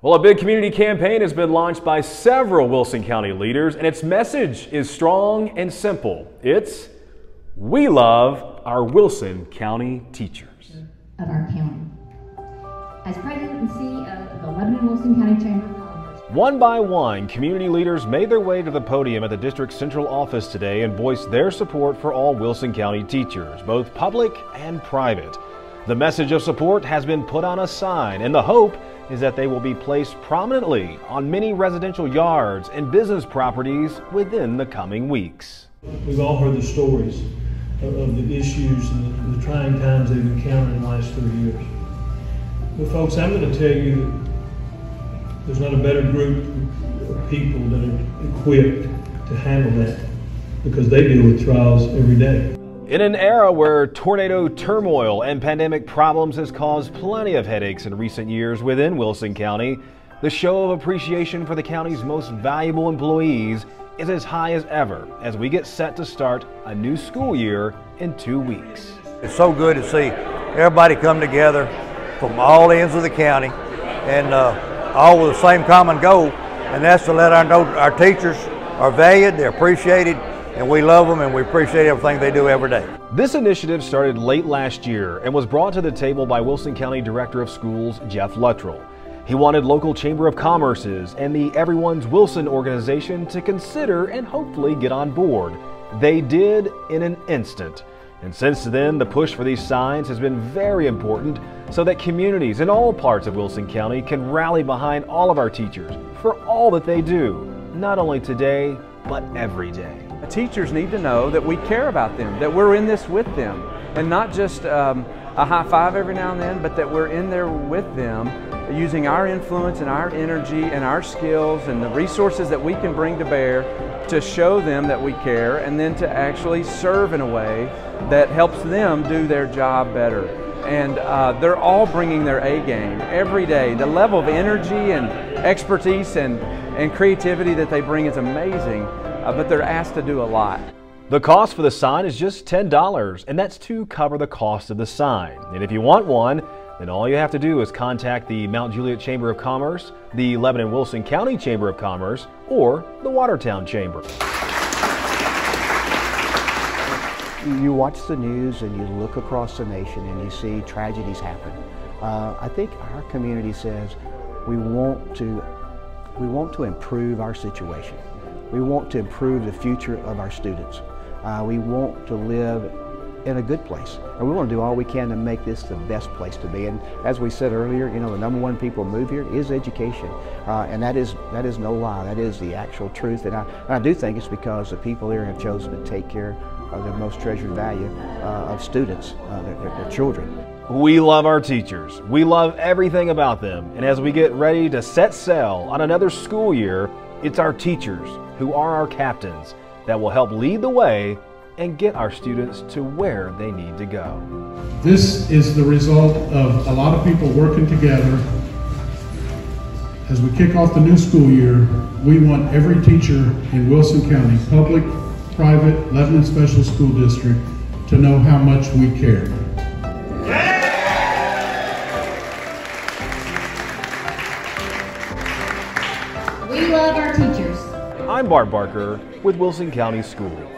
Well, a big community campaign has been launched by several Wilson County leaders, and its message is strong and simple. It's We love our Wilson County teachers. Of our county. As president and CEO of the Lebanon Wilson County Chamber One by one, community leaders made their way to the podium at the district's central office today and voiced their support for all Wilson County teachers, both public and private. The message of support has been put on a sign, and the hope is that they will be placed prominently on many residential yards and business properties within the coming weeks. We've all heard the stories of, the issues and the, the trying times they've encountered in the last three years. But folks, I'm going to tell you that there's not a better group of people that are equipped to handle that because they deal with trials every day. In an era where tornado turmoil and pandemic problems has caused plenty of headaches in recent years within Wilson County, the show of appreciation for the county's most valuable employees is as high as ever as we get set to start a new school year in two weeks. It's so good to see everybody come together from all ends of the county and uh, all with the same common goal, and that's to let our, know our teachers are valued, they're appreciated, and we love them and we appreciate everything they do every day. This initiative started late last year and was brought to the table by Wilson County Director of Schools Jeff Luttrell. He wanted local Chamber of Commerce's and the Everyone's Wilson organization to consider and hopefully get on board. They did in an instant. And since then, the push for these signs has been very important so that communities in all parts of Wilson County can rally behind all of our teachers for all that they do, not only today, but every day. Teachers need to know that we care about them, that we're in this with them, and not just um, a high five every now and then, but that we're in there with them using our influence and our energy and our skills and the resources that we can bring to bear to show them that we care and then to actually serve in a way that helps them do their job better. And uh, they're all bringing their A game every day. The level of energy and expertise and, and creativity that they bring is amazing, uh, but they're asked to do a lot. The cost for the sign is just $10, and that's to cover the cost of the sign. And if you want one, then all you have to do is contact the Mount Juliet Chamber of Commerce, the Lebanon Wilson County Chamber of Commerce, or the Watertown Chamber. You watch the news and you look across the nation and you see tragedies happen. Uh, I think our community says we want to we want to improve our situation. We want to improve the future of our students. Uh, we want to live in a good place. And we want to do all we can to make this the best place to be. And as we said earlier, you know, the number one people move here is education. Uh, and that is, that is no lie. That is the actual truth. And I, and I do think it's because the people here have chosen to take care of their most treasured value uh, of students, uh, their, their, their children. We love our teachers. We love everything about them. And as we get ready to set sail on another school year, it's our teachers who are our captains that will help lead the way and get our students to where they need to go. This is the result of a lot of people working together. As we kick off the new school year, we want every teacher in Wilson County, public, private, Lebanon Special School District, to know how much we care. We love our teachers. I'm Bart Barker with Wilson County School.